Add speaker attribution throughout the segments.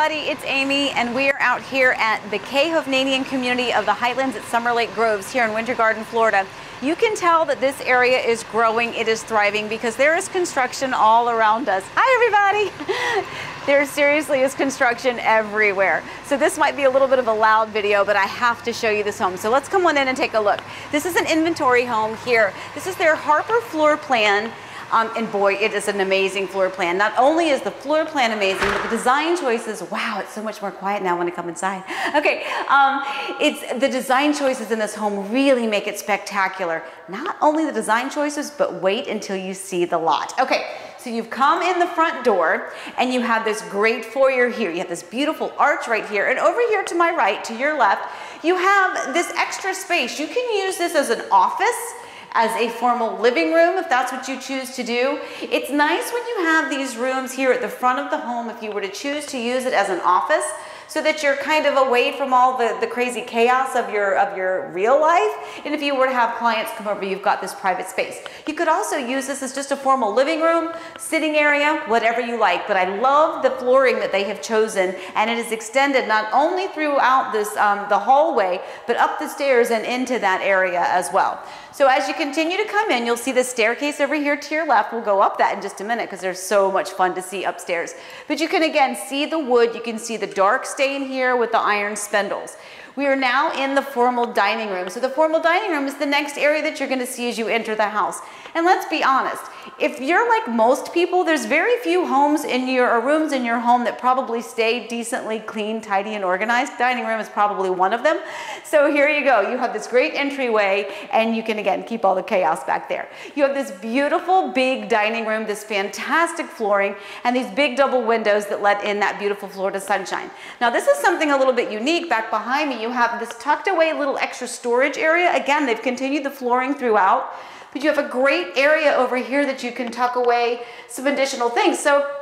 Speaker 1: everybody, it's Amy and we are out here at the K. Hovnanian community of the Highlands at Summerlake Groves here in Winter Garden, Florida. You can tell that this area is growing, it is thriving because there is construction all around us. Hi everybody! there seriously is construction everywhere. So this might be a little bit of a loud video, but I have to show you this home. So let's come on in and take a look. This is an inventory home here. This is their Harper floor plan um, and boy, it is an amazing floor plan. Not only is the floor plan amazing, but the design choices, wow, it's so much more quiet now when I come inside. Okay, um, it's the design choices in this home really make it spectacular. Not only the design choices, but wait until you see the lot. Okay, so you've come in the front door and you have this great foyer here. You have this beautiful arch right here. And over here to my right, to your left, you have this extra space. You can use this as an office as a formal living room if that's what you choose to do. It's nice when you have these rooms here at the front of the home if you were to choose to use it as an office so that you're kind of away from all the, the crazy chaos of your, of your real life. And if you were to have clients come over, you've got this private space. You could also use this as just a formal living room, sitting area, whatever you like. But I love the flooring that they have chosen and it is extended not only throughout this, um, the hallway, but up the stairs and into that area as well. So as you continue to come in, you'll see the staircase over here to your left. We'll go up that in just a minute because there's so much fun to see upstairs. But you can again see the wood, you can see the dark stain here with the iron spindles. We are now in the formal dining room. So the formal dining room is the next area that you're gonna see as you enter the house. And let's be honest, if you're like most people, there's very few homes in your, or rooms in your home that probably stay decently clean, tidy, and organized. Dining room is probably one of them. So here you go. You have this great entryway, and you can, again, keep all the chaos back there. You have this beautiful big dining room, this fantastic flooring, and these big double windows that let in that beautiful Florida sunshine. Now, this is something a little bit unique. Back behind me, you have this tucked away little extra storage area. Again, they've continued the flooring throughout but you have a great area over here that you can tuck away some additional things. So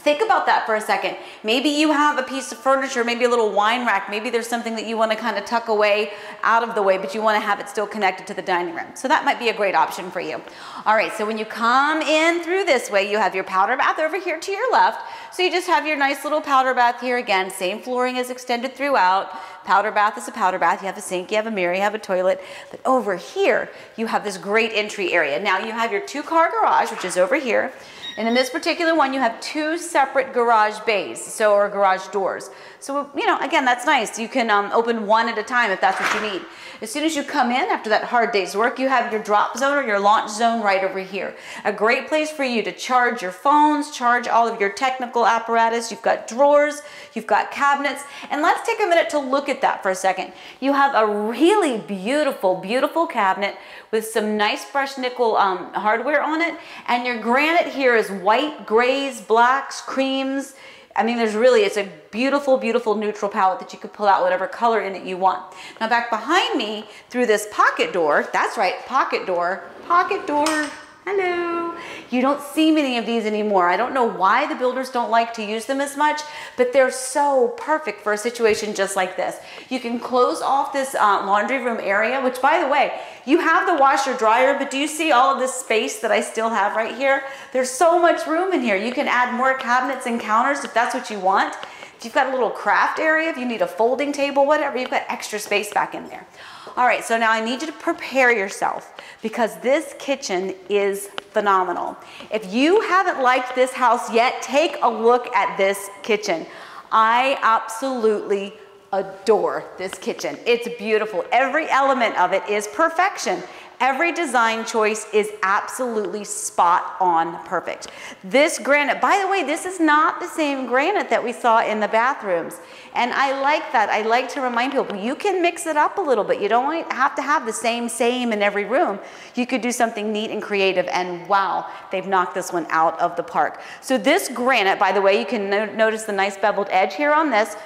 Speaker 1: Think about that for a second. Maybe you have a piece of furniture, maybe a little wine rack. Maybe there's something that you want to kind of tuck away out of the way, but you want to have it still connected to the dining room. So that might be a great option for you. All right, so when you come in through this way, you have your powder bath over here to your left. So you just have your nice little powder bath here. Again, same flooring is extended throughout. Powder bath is a powder bath. You have a sink, you have a mirror, you have a toilet. But over here, you have this great entry area. Now you have your two car garage, which is over here. And in this particular one, you have two separate garage bays, so or garage doors. So, you know, again, that's nice. You can um, open one at a time if that's what you need. As soon as you come in after that hard day's work, you have your drop zone or your launch zone right over here. A great place for you to charge your phones, charge all of your technical apparatus. You've got drawers, you've got cabinets, and let's take a minute to look at that for a second. You have a really beautiful, beautiful cabinet with some nice brushed nickel um, hardware on it, and your granite here is white, grays, blacks, creams, I mean, there's really, it's a beautiful, beautiful neutral palette that you could pull out whatever color in it you want. Now back behind me through this pocket door, that's right, pocket door, pocket door, hello. You don't see many of these anymore. I don't know why the builders don't like to use them as much, but they're so perfect for a situation just like this. You can close off this uh, laundry room area, which by the way, you have the washer dryer, but do you see all of this space that I still have right here? There's so much room in here. You can add more cabinets and counters if that's what you want. If you've got a little craft area, if you need a folding table, whatever, you've got extra space back in there. All right, so now I need you to prepare yourself because this kitchen is phenomenal. If you haven't liked this house yet, take a look at this kitchen. I absolutely adore this kitchen. It's beautiful. Every element of it is perfection. Every design choice is absolutely spot on perfect. This granite, by the way, this is not the same granite that we saw in the bathrooms. And I like that. I like to remind people, you can mix it up a little bit. You don't have to have the same, same in every room. You could do something neat and creative and wow, they've knocked this one out of the park. So this granite, by the way, you can no notice the nice beveled edge here on this.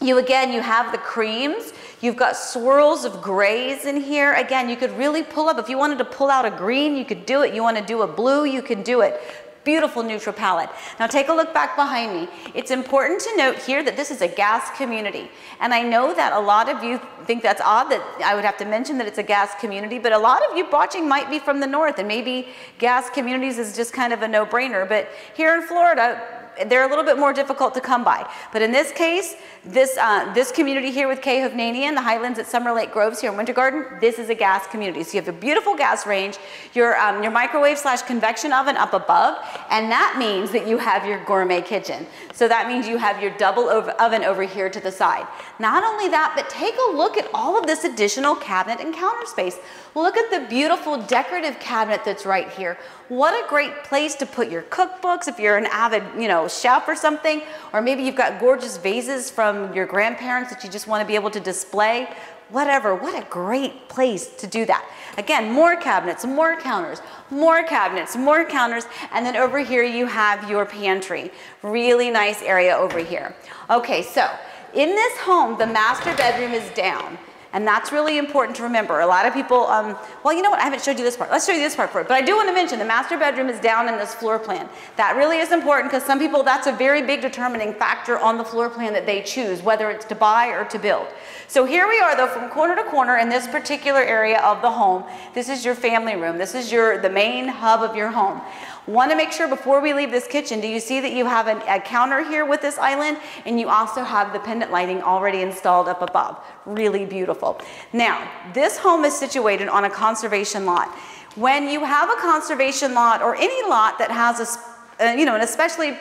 Speaker 1: You again, you have the creams. You've got swirls of grays in here. Again, you could really pull up. If you wanted to pull out a green, you could do it. You want to do a blue, you can do it. beautiful neutral palette. Now take a look back behind me. It's important to note here that this is a gas community. And I know that a lot of you think that's odd that I would have to mention that it's a gas community, but a lot of you watching might be from the north and maybe gas communities is just kind of a no-brainer. But here in Florida, they're a little bit more difficult to come by. But in this case, this, uh, this community here with K. Hovnanian, the Highlands at Summerlake Groves here in Winter Garden, this is a gas community. So you have a beautiful gas range, your, um, your microwave slash convection oven up above, and that means that you have your gourmet kitchen. So that means you have your double oven over here to the side. Not only that, but take a look at all of this additional cabinet and counter space. Look at the beautiful decorative cabinet that's right here. What a great place to put your cookbooks if you're an avid, you know, chef or something, or maybe you've got gorgeous vases from your grandparents that you just want to be able to display. Whatever, what a great place to do that. Again, more cabinets, more counters, more cabinets, more counters, and then over here you have your pantry. Really nice area over here. Okay, so in this home, the master bedroom is down. And that's really important to remember. A lot of people, um, well, you know what? I haven't showed you this part. Let's show you this part first. But I do want to mention the master bedroom is down in this floor plan. That really is important because some people, that's a very big determining factor on the floor plan that they choose, whether it's to buy or to build. So here we are though, from corner to corner in this particular area of the home. This is your family room. This is your the main hub of your home. Want to make sure before we leave this kitchen, do you see that you have an, a counter here with this island and you also have the pendant lighting already installed up above. Really beautiful. Now, this home is situated on a conservation lot. When you have a conservation lot or any lot that has a, uh, you know, an especially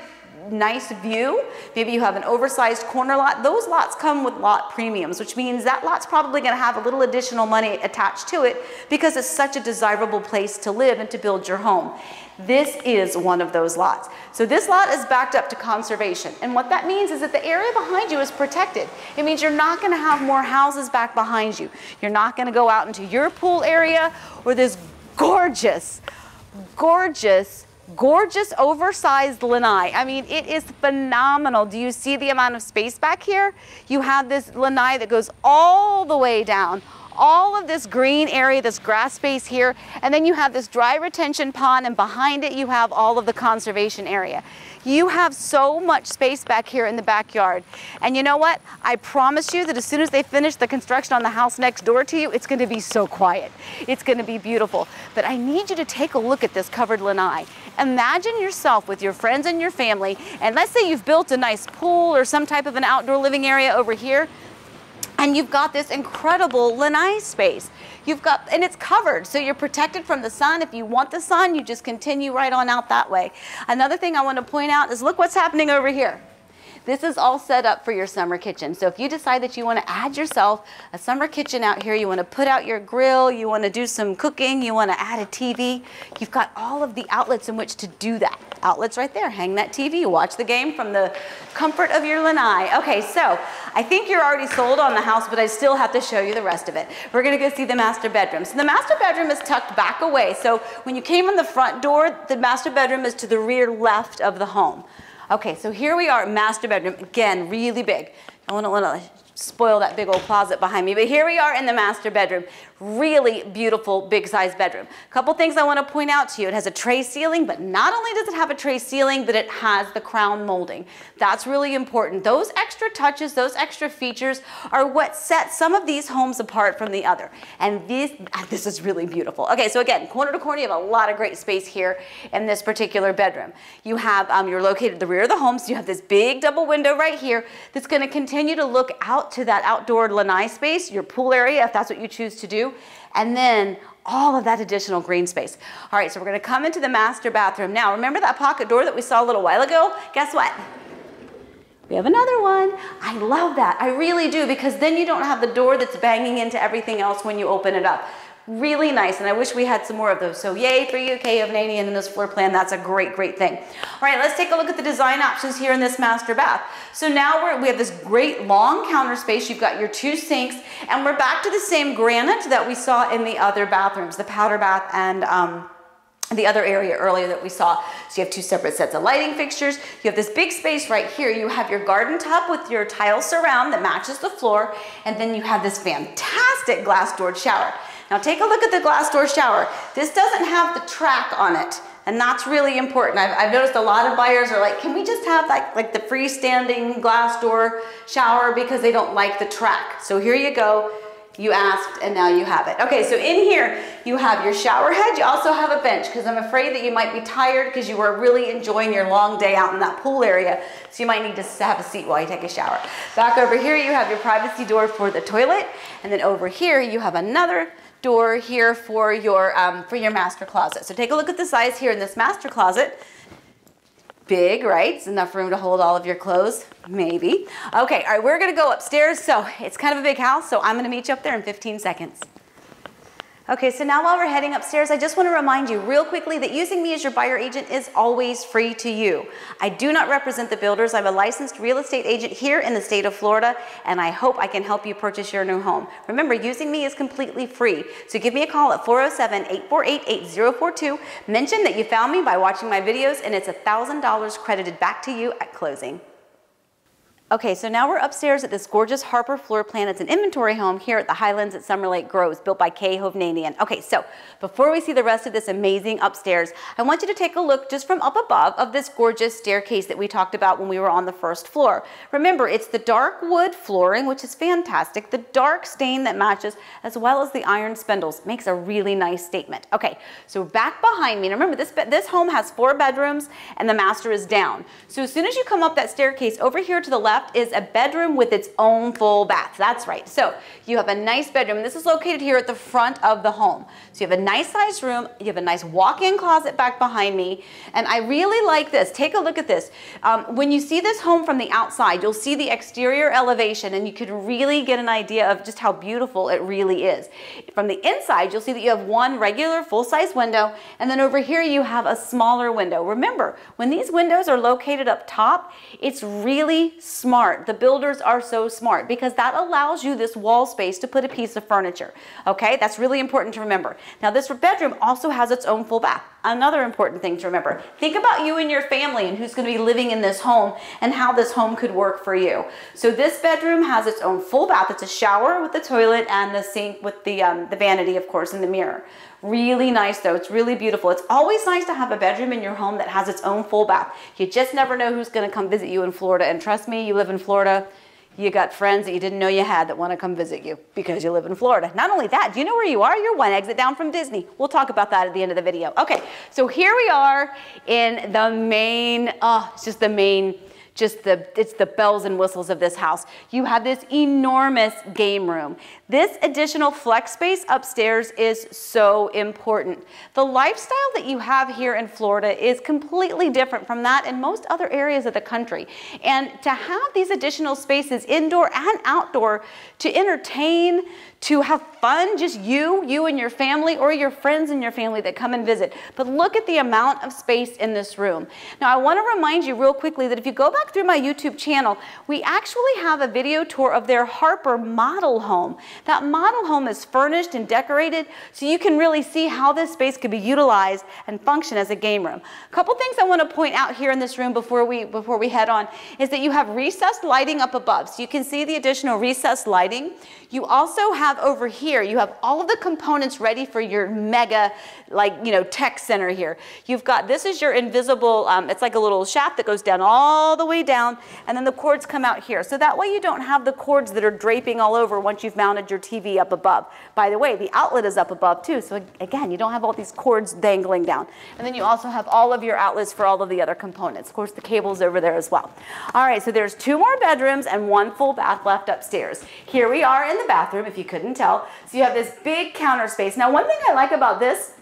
Speaker 1: nice view. Maybe you have an oversized corner lot. Those lots come with lot premiums, which means that lot's probably going to have a little additional money attached to it because it's such a desirable place to live and to build your home. This is one of those lots. So this lot is backed up to conservation. And what that means is that the area behind you is protected. It means you're not going to have more houses back behind you. You're not going to go out into your pool area or this gorgeous, gorgeous gorgeous oversized lanai. I mean, it is phenomenal. Do you see the amount of space back here? You have this lanai that goes all the way down, all of this green area, this grass space here, and then you have this dry retention pond, and behind it you have all of the conservation area. You have so much space back here in the backyard. And you know what? I promise you that as soon as they finish the construction on the house next door to you, it's gonna be so quiet. It's gonna be beautiful. But I need you to take a look at this covered lanai. Imagine yourself with your friends and your family, and let's say you've built a nice pool or some type of an outdoor living area over here, and you've got this incredible lanai space. You've got, and it's covered, so you're protected from the sun. If you want the sun, you just continue right on out that way. Another thing I want to point out is look what's happening over here. This is all set up for your summer kitchen. So if you decide that you want to add yourself a summer kitchen out here, you want to put out your grill, you want to do some cooking, you want to add a TV, you've got all of the outlets in which to do that. Outlets right there, hang that TV, watch the game from the comfort of your lanai. Okay, so I think you're already sold on the house, but I still have to show you the rest of it. We're gonna go see the master bedroom. So the master bedroom is tucked back away. So when you came in the front door, the master bedroom is to the rear left of the home. Okay, so here we are, master bedroom. Again, really big. I wanna, want to spoil that big old closet behind me. But here we are in the master bedroom. Really beautiful, big size bedroom. Couple things I want to point out to you. It has a tray ceiling, but not only does it have a tray ceiling, but it has the crown molding. That's really important. Those extra touches, those extra features are what set some of these homes apart from the other. And this, this is really beautiful. Okay, so again, corner to corner, you have a lot of great space here in this particular bedroom. You have, um, you're located at the rear of the home, so you have this big double window right here that's going to continue to look out to that outdoor lanai space, your pool area, if that's what you choose to do and then all of that additional green space. All right, so we're gonna come into the master bathroom. Now, remember that pocket door that we saw a little while ago? Guess what? We have another one. I love that. I really do because then you don't have the door that's banging into everything else when you open it up really nice and I wish we had some more of those. So yay for you, K. Hovnanian in this floor plan. That's a great, great thing. All right, let's take a look at the design options here in this master bath. So now we have this great long counter space. You've got your two sinks and we're back to the same granite that we saw in the other bathrooms, the powder bath and um, the other area earlier that we saw. So you have two separate sets of lighting fixtures. You have this big space right here. You have your garden tub with your tile surround that matches the floor. And then you have this fantastic glass doored shower. Now take a look at the glass door shower. This doesn't have the track on it And that's really important. I've, I've, noticed a lot of buyers are like, can we just have that, like the freestanding glass door shower because they don't like the track. So here you go. You asked and now you have it. Okay, so in here you have your shower head. You also have a bench because I'm afraid that you might be tired because you were really enjoying your long day out in that pool area. So you might need to have a seat while you take a shower. Back over here you have your privacy door for the toilet. And then over here you have another door here for your, um, for your master closet. So take a look at the size here in this master closet. Big, right? It's enough room to hold all of your clothes, maybe. Okay, all right, we're gonna go upstairs. So it's kind of a big house, so I'm gonna meet you up there in 15 seconds. Okay, so now while we're heading upstairs, I just want to remind you real quickly that using me as your buyer agent is always free to you. I do not represent the builders. I'm a licensed real estate agent here in the state of Florida, and I hope I can help you purchase your new home. Remember, using me is completely free. So give me a call at 407-848-8042. Mention that you found me by watching my videos, and it's $1,000 credited back to you at closing. Okay, so now we're upstairs at this gorgeous Harper floor plan. It's an inventory home here at the Highlands at Summerlake Groves, built by K. Hovnanian. Okay, so before we see the rest of this amazing upstairs, I want you to take a look just from up above of this gorgeous staircase that we talked about when we were on the first floor. Remember, it's the dark wood flooring, which is fantastic. The dark stain that matches, as well as the iron spindles, makes a really nice statement. Okay, so back behind me, remember this, this home has four bedrooms and the master is down. So as soon as you come up that staircase, over here to the left, left is a bedroom with its own full bath. That's right. So you have a nice bedroom. This is located here at the front of the home. So you have a nice sized room. You have a nice walk-in closet back behind me. And I really like this. Take a look at this. Um, when you see this home from the outside, you'll see the exterior elevation and you can really get an idea of just how beautiful it really is. From the inside, you'll see that you have one regular full-size window. And then over here, you have a smaller window. Remember, when these windows are located up top, it's really small smart. The builders are so smart because that allows you this wall space to put a piece of furniture. Okay, that's really important to remember. Now this bedroom also has its own full bath. Another important thing to remember. Think about you and your family and who's going to be living in this home and how this home could work for you. So this bedroom has its own full bath. It's a shower with the toilet and the sink with the, um, the vanity, of course, and the mirror. Really nice though. It's really beautiful. It's always nice to have a bedroom in your home that has its own full bath. You just never know who's going to come visit you in Florida. And trust me, you live in Florida, you got friends that you didn't know you had that want to come visit you because you live in Florida. Not only that, do you know where you are? You're one exit down from Disney. We'll talk about that at the end of the video. Okay, so here we are in the main, oh, it's just the main just the, it's the bells and whistles of this house. You have this enormous game room. This additional flex space upstairs is so important. The lifestyle that you have here in Florida is completely different from that in most other areas of the country. And to have these additional spaces indoor and outdoor to entertain, to have fun, just you, you and your family, or your friends and your family that come and visit. But look at the amount of space in this room. Now, I want to remind you real quickly that if you go back through my YouTube channel, we actually have a video tour of their Harper model home. That model home is furnished and decorated, so you can really see how this space could be utilized and function as a game room. A couple things I want to point out here in this room before we, before we head on is that you have recessed lighting up above, so you can see the additional recessed lighting. You also have over here, you have all of the components ready for your mega, like, you know, tech center here. You've got, this is your invisible, um, it's like a little shaft that goes down all the way down, and then the cords come out here. So that way you don't have the cords that are draping all over once you've mounted your TV up above. By the way, the outlet is up above too, so again, you don't have all these cords dangling down. And then you also have all of your outlets for all of the other components. Of course, the cable's over there as well. All right, so there's two more bedrooms and one full bath left upstairs. Here we are in the bathroom, if you could couldn't tell. So you have this big counter space. Now, one thing I like about this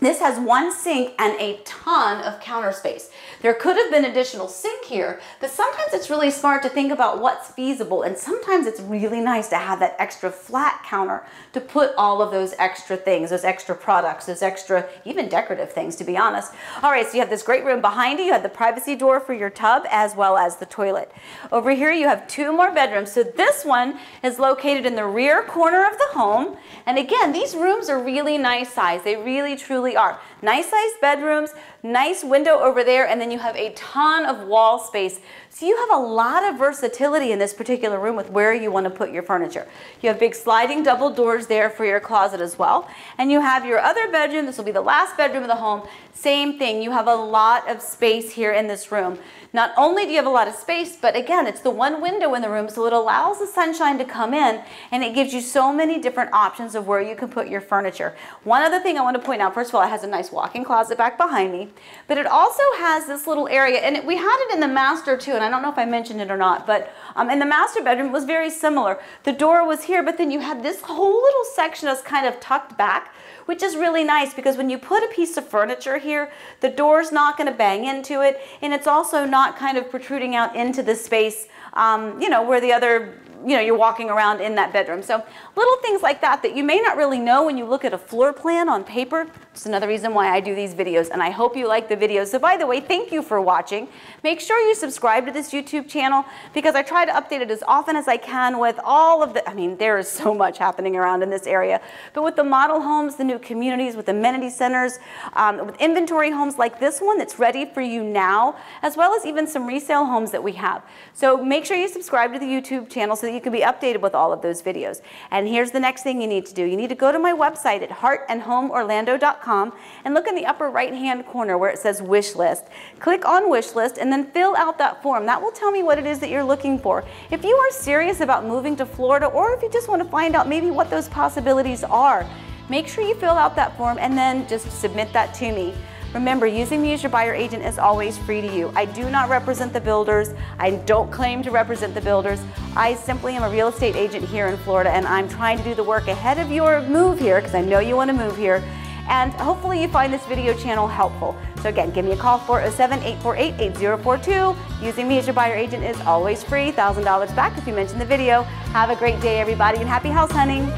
Speaker 1: this has one sink and a ton of counter space. There could have been additional sink here, but sometimes it's really smart to think about what's feasible and sometimes it's really nice to have that extra flat counter to put all of those extra things, those extra products, those extra, even decorative things to be honest. All right, so you have this great room behind you. You have the privacy door for your tub as well as the toilet. Over here you have two more bedrooms. So this one is located in the rear corner of the home. And again, these rooms are really nice size. They really truly truly are. Nice sized bedrooms, nice window over there, and then you have a ton of wall space So you have a lot of versatility in this particular room with where you want to put your furniture. You have big sliding double doors there for your closet as well. And you have your other bedroom. This will be the last bedroom of the home. Same thing. You have a lot of space here in this room. Not only do you have a lot of space, but again, it's the one window in the room, so it allows the sunshine to come in and it gives you so many different options of where you can put your furniture. One other thing I want to point out, first of all, it has a nice walk-in closet back behind me, but it also has this little area, and we had it in the master too, and I don't know if I mentioned it or not, but um, in the master bedroom, it was very similar. The door was here, but then you had this whole little section that's kind of tucked back which is really nice because when you put a piece of furniture here, the door's not going to bang into it, and it's also not kind of protruding out into the space, um, you know, where the other you know, you're walking around in that bedroom. So little things like that that you may not really know when you look at a floor plan on paper. It's another reason why I do these videos, and I hope you like the videos. So by the way, thank you for watching. Make sure you subscribe to this YouTube channel because I try to update it as often as I can with all of the, I mean, there is so much happening around in this area, but with the model homes, the new communities, with amenity centers, um, with inventory homes like this one that's ready for you now, as well as even some resale homes that we have. So make sure you subscribe to the YouTube channel so that you can be updated with all of those videos. And here's the next thing you need to do. You need to go to my website at heartandhomeorlando.com and look in the upper right hand corner where it says wish list. Click on wish list and then fill out that form. That will tell me what it is that you're looking for. If you are serious about moving to Florida or if you just want to find out maybe what those possibilities are, make sure you fill out that form and then just submit that to me. Remember, using me as your buyer agent is always free to you. I do not represent the builders. I don't claim to represent the builders. I simply am a real estate agent here in Florida and I'm trying to do the work ahead of your move here because I know you want to move here. And hopefully you find this video channel helpful. So again, give me a call 407-848-8042. Using me as your buyer agent is always free, $1,000 back if you mention the video. Have a great day everybody and happy house hunting.